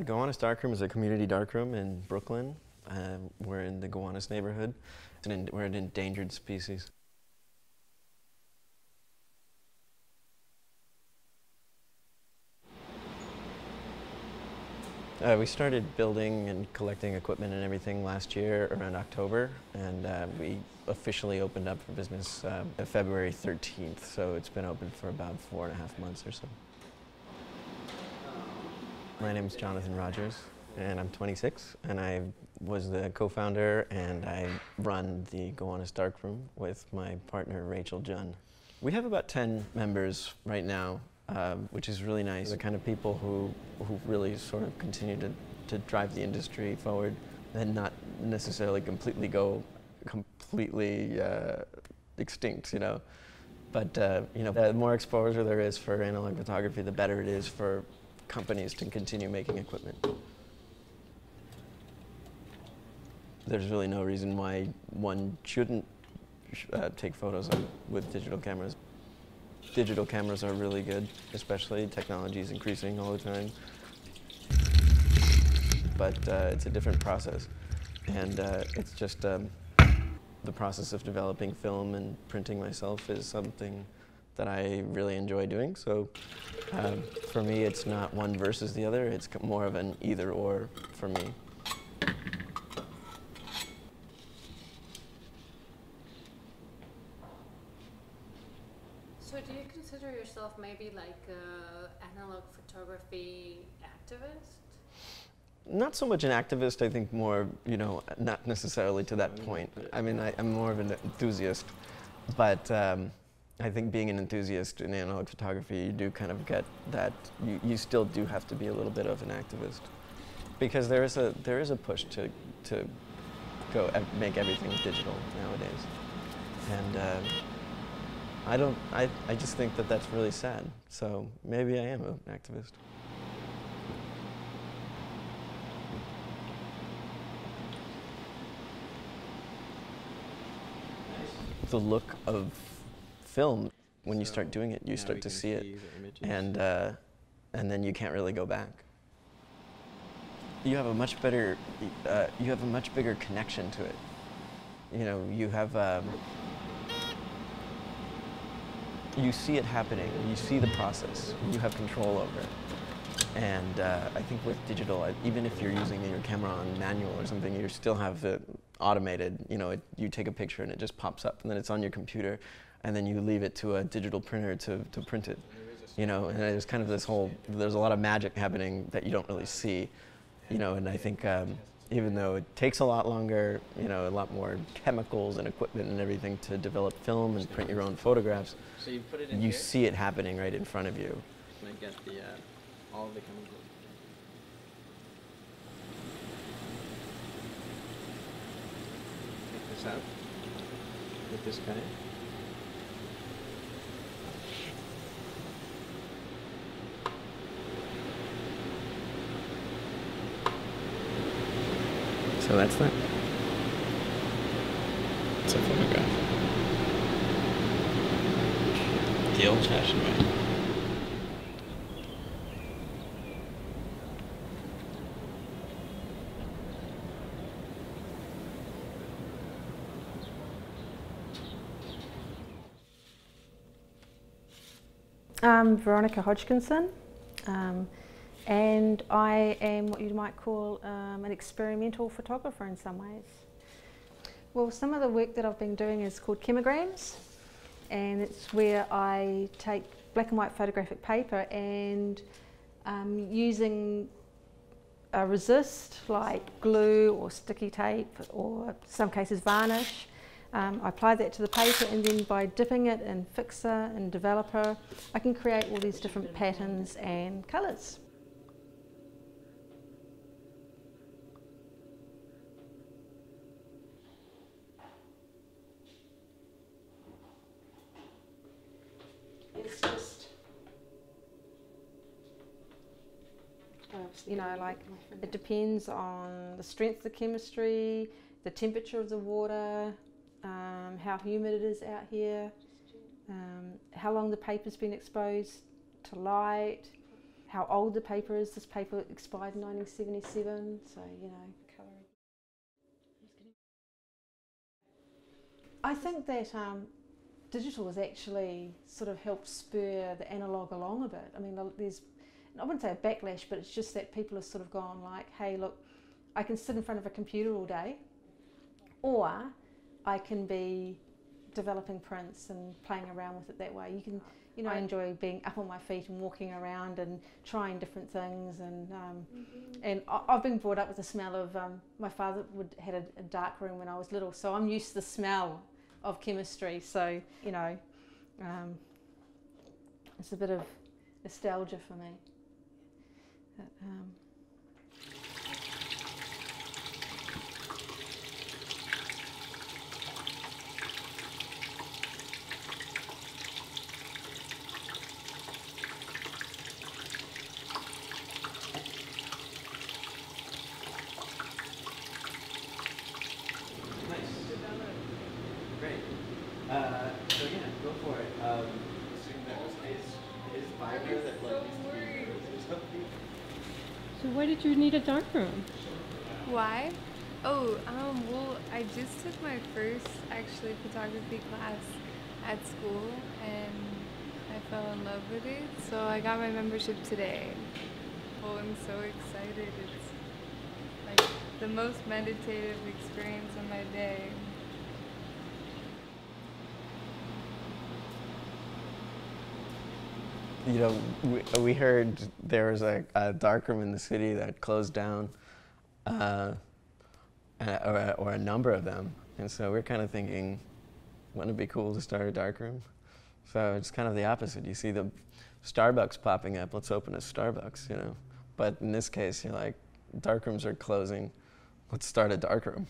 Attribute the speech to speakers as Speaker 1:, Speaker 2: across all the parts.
Speaker 1: The Gowanus Darkroom is a community darkroom in Brooklyn. Um, we're in the Gowanus neighborhood. An we're an endangered species. Uh, we started building and collecting equipment and everything last year around October, and uh, we officially opened up for business uh, February 13th, so it's been open for about four and a half months or so. My name is Jonathan Rogers, and I'm 26, and I was the co-founder, and I run the Gowanus Darkroom with my partner Rachel Junn. We have about 10 members right now, um, which is really nice. The kind of people who, who really sort of continue to, to drive the industry forward and not necessarily completely go completely uh, extinct, you know. But, uh, you know, the more exposure there is for analog photography, the better it is for companies to continue making equipment. There's really no reason why one shouldn't uh, take photos with digital cameras digital cameras are really good, especially technology is increasing all the time. But uh, it's a different process. And uh, it's just um, the process of developing film and printing myself is something that I really enjoy doing. So um, for me, it's not one versus the other. It's more of an either or for me.
Speaker 2: So do you consider yourself maybe like an analog photography activist?
Speaker 1: Not so much an activist, I think more, you know, not necessarily to that point. I mean, I, am more of an enthusiast, but um, I think being an enthusiast in analog photography, you do kind of get that, you, you still do have to be a little bit of an activist. Because there is a, there is a push to, to go make everything digital nowadays. And uh, I don't, I, I just think that that's really sad. So maybe I am an activist. The look of film, when you start doing it, you start to see it, and, uh, and then you can't really go back. You have a much better, uh, you have a much bigger connection to it. You know, you have, um, you see it happening, you see the process, you have control over it. And uh, I think with digital, even if you're using your camera on manual or something, you still have it automated. You know, it, you take a picture and it just pops up, and then it's on your computer, and then you leave it to a digital printer to, to print it. You know, and there's kind of this whole, there's a lot of magic happening that you don't really see. You know, and I think um, even though it takes a lot longer, you know, a lot more chemicals and equipment and everything to develop film and print your own photographs,
Speaker 3: so you put it in
Speaker 1: you
Speaker 3: here?
Speaker 1: see it happening right in front of you.
Speaker 3: Can I get the, uh, all the chemicals? Take this out with this guy.
Speaker 1: So that's that.
Speaker 3: It's a photograph. The old-fashioned way.
Speaker 4: I'm Veronica Hodgkinson, um, and I am what you might call um, an experimental photographer in some ways. Well, some of the work that I've been doing is called chemograms, and it's where I take black and white photographic paper and um, using a resist like glue or sticky tape or some cases varnish um, I apply that to the paper and then by dipping it in Fixer and Developer, I can create all these different patterns and colours. It's just, you know, like it depends on the strength of the chemistry, the temperature of the water, um, how humid it is out here, um, how long the paper's been exposed to light, how old the paper is. This paper expired in 1977, so you know. I think that um, digital has actually sort of helped spur the analog along a bit. I mean, there's, I wouldn't say a backlash, but it's just that people have sort of gone like, hey, look, I can sit in front of a computer all day, or I can be developing prints and playing around with it that way. You can, you know, I enjoy being up on my feet and walking around and trying different things. And um, mm-hmm. and I, have been brought up with the smell of. Um, my father would had a, a, dark room when I was little, so I'm used to the smell of chemistry. So you know, um, it's a bit of nostalgia for me. But, um,
Speaker 1: Uh, so yeah, go for it. Um, assume that was his, his binder that like used to be or something.
Speaker 5: So why did you need a dark room?
Speaker 6: Why? Oh, um, well, I just took my first actually photography class at school and I fell in love with it. So I got my membership today. Oh, I'm so excited. It's like the most meditative experience of my day.
Speaker 1: You know, we, we heard there was a, a darkroom in the city that closed down, uh, or, or, a number of them. And so we're kind of thinking, wouldn't it be cool to start a darkroom? So it's kind of the opposite. You see the Starbucks popping up, let's open a Starbucks, you know. But in this case, you're like, darkrooms are closing, let's start a darkroom.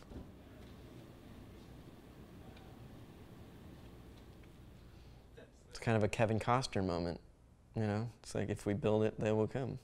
Speaker 1: It's kind of a Kevin Costner moment. You know, it's like if we build it, they will come.